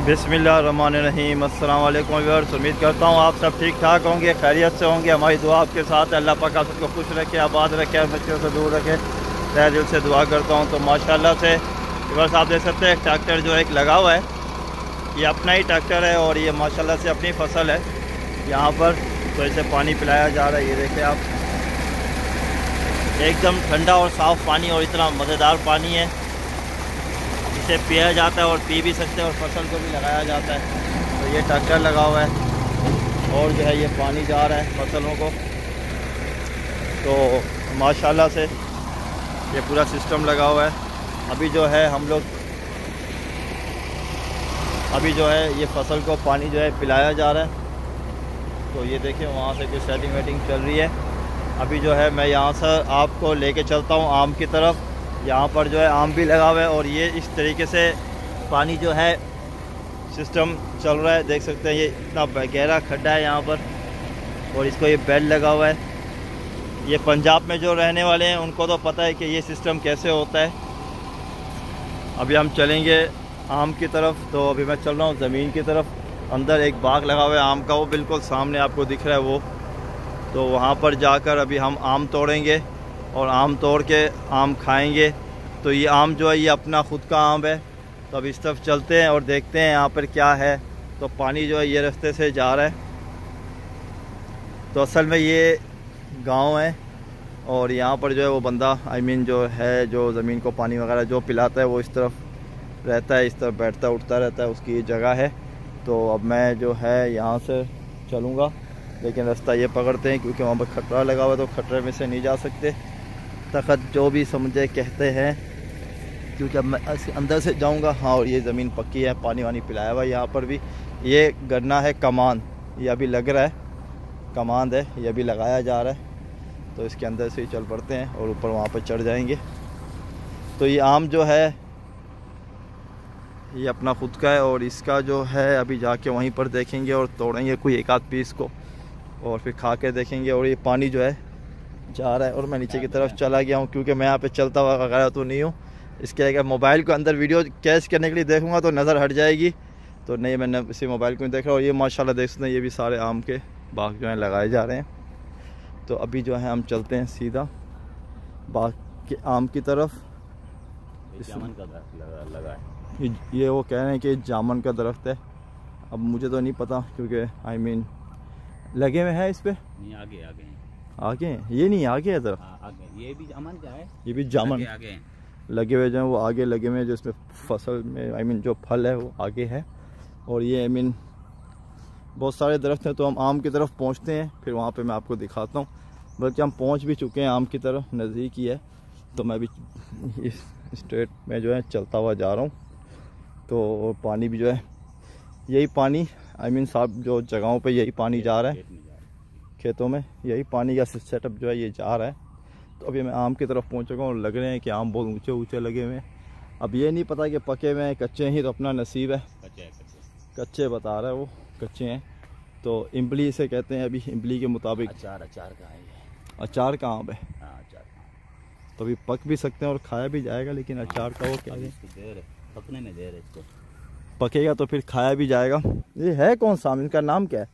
बिसमीम अल्लाम उम्मीद करता हूँ आप सब ठीक ठाक होंगे, खैरियत से होंगे। हमारी दुआ आपके साथ अल्लाह पाक आप सबको खुश रखे, आबाद रखे और बच्चों से दूर रखे। तय दिल से दुआ करता हूँ तो माशाल्लाह से। व्यूअर्स, आप देख सकते हैं ट्रैक्टर जो एक लगा हुआ है। ये अपना ही ट्रैक्टर है और ये माशाल्लाह से अपनी फ़सल है। यहाँ पर तो इसे पानी पिलाया जा रहा है, ये देखें आप। एकदम ठंडा और साफ़ पानी और इतना मज़ेदार पानी है। इसे पिया जाता है और पी भी सकते हैं और फ़सल को भी लगाया जाता है। तो ये ट्रैक्टर लगा हुआ है और जो है ये पानी जा रहा है फ़सलों को। तो माशाल्लाह से ये पूरा सिस्टम लगा हुआ है। अभी जो है हम लोग अभी जो है ये फ़सल को पानी जो है पिलाया जा रहा है। तो ये देखिए वहाँ से कुछ सेटिंग वेटिंग चल रही है। अभी जो है मैं यहाँ से आपको लेके चलता हूँ आम की तरफ़। यहाँ पर जो है आम भी लगा हुआ है और ये इस तरीके से पानी जो है सिस्टम चल रहा है। देख सकते हैं ये इतना गहरा खड्डा है यहाँ पर और इसको ये बेड लगा हुआ है। ये पंजाब में जो रहने वाले हैं, उनको तो पता है कि ये सिस्टम कैसे होता है। अभी हम चलेंगे आम की तरफ़ तो अभी मैं चल रहा हूँ ज़मीन की तरफ़। अंदर एक बाग लगा हुआ है आम का, वो बिल्कुल सामने आपको दिख रहा है वो। तो वहाँ पर जाकर अभी हम आम तोड़ेंगे। और आम तोड़ के आम खाएँगे। तो ये आम जो है, ये अपना ख़ुद का आम है। तो अब इस तरफ़ चलते हैं और देखते हैं यहाँ पर क्या है। तो पानी जो है, ये रास्ते से जा रहा है। तो असल में ये गाँव है और यहाँ पर जो है, वो बंदा आई I मीन mean, जो है, जो ज़मीन को पानी वगैरह जो पिलाता है, वो इस तरफ़ रहता है, इस तरफ़ बैठता, उठता रहता है, उसकी जगह है। तो अब मैं जो है, यहाँ से चलूँगा। लेकिन रास्ता ये पकड़ते हैं, क्योंकि वहाँ पर खतरा लगा हुआ है तो खतरे में से नहीं जा सकते। तखत जो भी समझे कहते हैं, क्योंकि अब मैं अंदर से जाऊँगा हाँ और ये ज़मीन पक्की है, पानी वानी पिलाया हुआ है, यहाँ पर भी ये गन्ना है कमान, ये अभी लग रहा है, कमान है, ये अभी लगाया जा रहा है तो इसके अंदर से ही चल पड़ते हैं और ऊपर वहाँ पर चढ़ जाएँगे। तो ये आम जो है, ये अपना खुद का है और इसका जो है, अभी जाके वहीं पर देखेंगे और तोड़ेंगे कोई एक आध पीस को और फिर खा के देखेंगे और ये पानी जो है जा रहा है और मैं नीचे की तरफ़ चला गया हूँ क्योंकि मैं यहाँ पे चलता हुआ वगैरह तो नहीं हूँ। इसके अगर मोबाइल को अंदर वीडियो कैच करने के लिए देखूँगा तो नज़र हट जाएगी। तो नहीं मैंने इसी मोबाइल को देख रहा और ये माशाल्लाह देख सकते हैं ये भी सारे आम के बाग जो हैं लगाए जा रहे हैं। तो अभी जो है हम चलते हैं सीधा बाग के आम की तरफ़। जामन का लगा है। ये, ये वो कह रहे हैं कि जामन का दरख्त है। अब मुझे तो नहीं पता क्योंकि आई मीन लगे हुए हैं इस पर आगे आगे आगे ये नहीं आगे है हाँ, आगे ये भी जामन क्या है। ये भी जामन। आगे लगे हुए जो है वो आगे लगे हुए हैं जिसमें फ़सल में आई मीन जो फल है वो आगे है। और ये आई मीन बहुत सारे दरख्त हैं तो हम आम की तरफ़ पहुँचते हैं। फिर वहाँ पे मैं आपको दिखाता हूँ। बल्कि हम पहुँच भी चुके हैं आम की तरफ़ नज़दीक ही है। तो मैं भी इस स्टेट में जो है चलता हुआ जा रहा हूँ। तो पानी भी जो है यही पानी आई मीन साहब जो जगहों पर यही पानी जा रहा है। खेतों में यही पानी का सेटअप जो है ये जा रहा है। तो अभी मैं आम की तरफ़ पहुँच चुका हूँ लग रहे हैं कि आम बहुत ऊँचे ऊँचे लगे हुए हैं। अब ये नहीं पता कि पके हुए हैं कच्चे ही तो अपना नसीब है। कच्चे बता रहा है वो कच्चे हैं। तो इमली से कहते हैं अभी इमली के मुताबिक। अचार अचार का है अचार का आम है। हाँ, अचार तो अभी पक भी सकते हैं और खाया भी जाएगा लेकिन अचार का वो क्या है पकने में देर है इसको। पकेगा तो फिर खाया भी जाएगा। ये है कौन सा आम? इनका नाम क्या है?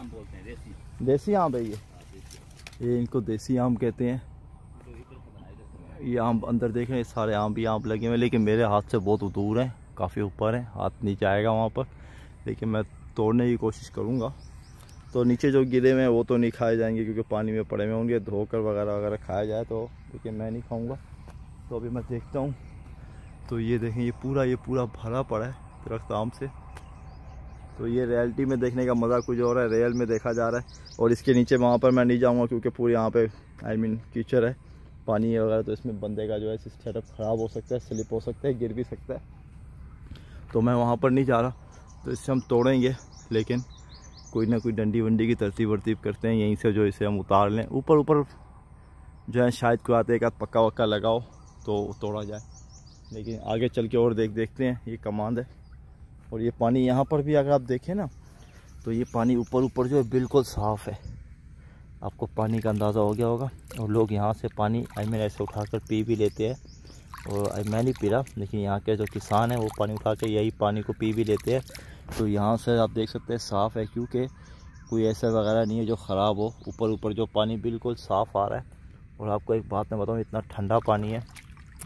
आम बोलते हैं, देसी देसी आम है ये। ये इनको देसी आम कहते हैं। ये आम अंदर देख रहे हैं सारे आम भी आम लगे हुए हैं, लेकिन मेरे हाथ से बहुत दूर हैं, काफ़ी ऊपर हैं, हाथ नीचे आएगा वहाँ पर। लेकिन मैं तोड़ने की कोशिश करूँगा। तो नीचे जो गिरे हुए हैं, वो तो नहीं खाए जाएँगे, क्योंकि पानी में पड़े हुए होंगे, धोकर वगैरह वगैरह खाया जाए तो लेकिन मैं नहीं खाऊँगा। तो अभी मैं देखता हूँ। तो ये देखें, ये पूरा ये पूरा भरा पड़ा है दरख्त आम से। तो ये रियलिटी में देखने का मज़ा कुछ और है रियल में देखा जा रहा है। और इसके नीचे वहाँ पर मैं नहीं जाऊँगा क्योंकि पूरी यहाँ पे आई मीन कीचड़ है, पानी वगैरह तो इसमें बंदे का जो है सेटअप ख़राब हो सकता है स्लिप हो सकता है, गिर भी सकता है। तो मैं वहाँ पर नहीं जा रहा। तो इससे हम तोड़ेंगे, लेकिन कोई ना कोई डंडी वंडी की तरतीब वरतीब करते हैं, यहीं से जो इसे हम उतार लें। ऊपर ऊपर जो है, शायद कोई आते एक आध पक्का वक्का लगाओ तो तोड़ा जाए। लेकिन आगे चल के और देख, देखते हैं, ये कमांड है। और ये पानी यहाँ पर भी अगर आप देखें ना तो ये पानी ऊपर ऊपर जो है बिल्कुल साफ़ है। आपको पानी का अंदाज़ा हो गया होगा। और लोग यहाँ से पानी आई मीन ऐसे उठाकर पी भी लेते हैं। और मैं नहीं पी रहा, लेकिन यहाँ के जो किसान हैं, वो पानी उठा के यही पानी को पी भी लेते हैं। तो यहाँ से आप देख सकते हैं साफ़ है, क्योंकि कोई ऐसा वगैरह नहीं है जो ख़राब हो। ऊपर ऊपर जो पानी बिल्कुल साफ़ आ रहा है। और आपको एक बात मैं बताऊँ, इतना ठंडा पानी है।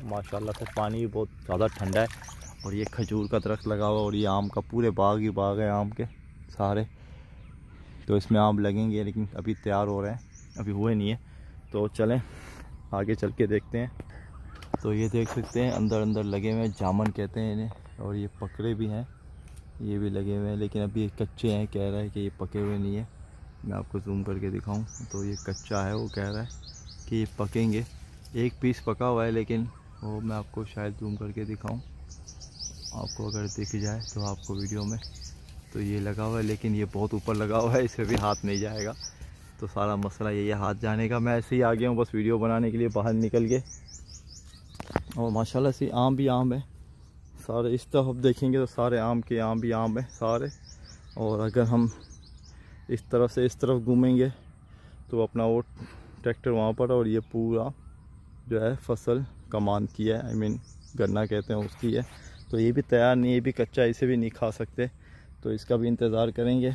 माशाल्लाह से पानी बहुत ज़्यादा ठंडा है। और ये खजूर का दरख्त लगा हुआ और ये आम का पूरे बाग ही बाग है आम के सारे। तो इसमें आम लगेंगे, लेकिन अभी तैयार हो रहे हैं। अभी हुए नहीं है। तो चलें, आगे चल के देखते हैं। तो ये देख सकते हैं अंदर अंदर लगे हुए हैं, जामन कहते हैं इन्हें, और ये पकड़े भी हैं। ये भी लगे हुए हैं, लेकिन अभी ये कच्चे हैं, कह रहा है कि ये पके हुए नहीं है। मैं आपको जूम करके दिखाऊँ। तो ये कच्चा है, वो कह रहा है कि ये पकेंगे। एक पीस पका हुआ है, लेकिन वो मैं आपको शायद जूम करके दिखाऊँ। आपको अगर दिख जाए तो आपको वीडियो में तो ये लगा हुआ है, लेकिन ये बहुत ऊपर लगा हुआ है, इसे भी हाथ नहीं जाएगा। तो सारा मसला यही है हाथ जाने का। मैं ऐसे ही आ गया हूँ, बस वीडियो बनाने के लिए बाहर निकल के। और माशाल्लाह से आम भी आम है। सारे इस तरफ़ देखेंगे तो सारे आम के आम भी आम है, सारे। और अगर हम इस तरफ़ से इस तरफ़ घूमेंगे तो अपना वो ट्रैक्टर वहाँ पर और ये पूरा जो है फ़सल कमान की है आई मीन गन्ना कहते हैं उसकी है। तो ये भी तैयार नहीं, ये भी कच्चा, इसे भी नहीं खा सकते। तो इसका भी इंतज़ार करेंगे।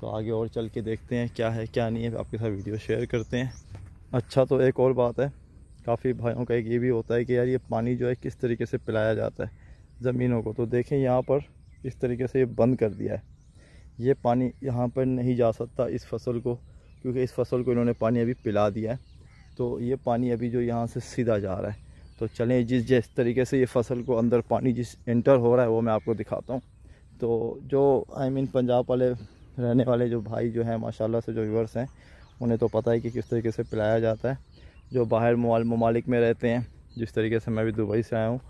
तो आगे और चल के देखते हैं क्या है, क्या नहीं है। आपके साथ वीडियो शेयर करते हैं। अच्छा तो एक और बात है, काफ़ी भाइयों का एक ये भी होता है कि यार ये पानी जो है किस तरीके से पिलाया जाता है ज़मीनों को। तो देखें यहाँ पर इस तरीके से ये बंद कर दिया है। ये पानी यहाँ पर नहीं जा सकता इस फ़सल को, क्योंकि इस फ़सल को इन्होंने पानी अभी पिला दिया है। तो ये पानी अभी जो यहाँ से सीधा जा रहा है। तो चलें, जिस जिस तरीके से ये फ़सल को अंदर पानी जिस एंटर हो रहा है, वो मैं आपको दिखाता हूँ। तो जो आई मीन पंजाब वाले, रहने वाले जो भाई जो हैं, माशाल्लाह से जो व्यूवर्स हैं, उन्हें तो पता है कि किस तरीके से पिलाया जाता है। जो बाहर ममालिक में रहते हैं, जिस तरीके से मैं भी दुबई से आया हूँ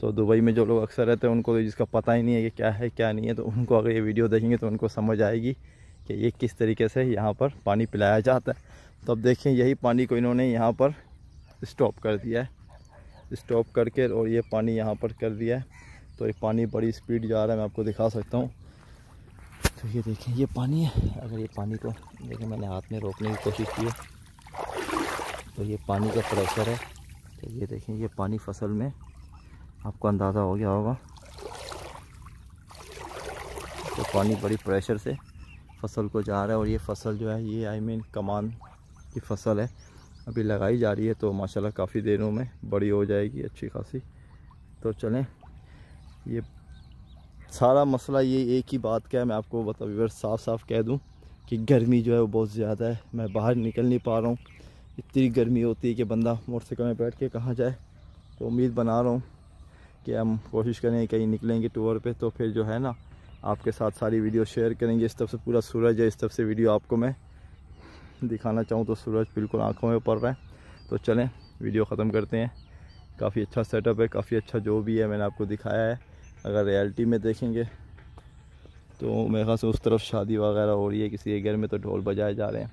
तो दुबई में जो लोग अक्सर रहते हैं, उनको तो जिसका पता ही नहीं है कि क्या है, क्या नहीं है तो उनको अगर ये वीडियो देखेंगे तो उनको समझ आएगी कि ये किस तरीके से यहाँ पर पानी पिलाया जाता है। तो अब देखें, यही पानी को इन्होंने यहाँ पर स्टॉप कर दिया है। स्टॉप करके और ये पानी यहाँ पर कर दिया है। तो ये पानी बड़ी स्पीड जा रहा है, मैं आपको दिखा सकता हूँ। तो ये देखें, ये पानी है। अगर ये पानी को देखें मैंने हाथ में रोकने की कोशिश की है। तो ये पानी का प्रेशर है। तो ये देखें, ये पानी फ़सल में आपको अंदाज़ा हो गया होगा। तो पानी बड़ी प्रेशर से फ़सल को जा रहा है और ये फ़सल जो है, ये आई मीन कमान की फ़सल है। अभी लगाई जा रही है तो माशाल्लाह काफ़ी दिनों में बड़ी हो जाएगी अच्छी खासी। तो चलें, ये सारा मसला ये एक ही बात का है, मैं आपको बता साफ़ साफ़ कह दूँ कि गर्मी जो है वो बहुत ज़्यादा है, मैं बाहर निकल नहीं पा रहा हूँ। इतनी गर्मी होती है कि बंदा मोटरसाइकिल में बैठ के कहाँ जाए। तो उम्मीद बना रहा हूँ कि हम कोशिश करें कहीं निकलेंगे टूर पे तो फिर जो है ना, आपके साथ सारी वीडियो शेयर करेंगे। इस तरफ़ से पूरा सूरज है, इस तरफ़ से वीडियो आपको मैं दिखाना चाहूँ तो सूरज बिल्कुल आँखों में पड़ रहा है। तो चलें, वीडियो ख़त्म करते हैं। काफ़ी अच्छा सेटअप है, काफ़ी अच्छा जो भी है मैंने आपको दिखाया है। अगर रियलिटी में देखेंगे तो मेरे ख्याल से उस तरफ़ शादी वगैरह हो रही है, किसी के घर में तो ढोल बजाए जा रहे हैं।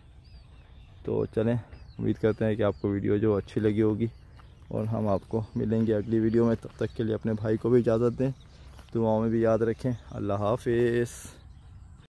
तो चलें, उम्मीद करते हैं कि आपको वीडियो जो अच्छी लगी होगी, और हम आपको मिलेंगे अगली वीडियो में। तब तक के लिए अपने भाई को भी इजाज़त दें, दुआओं में भी याद रखें। अल्लाह हाफिज़।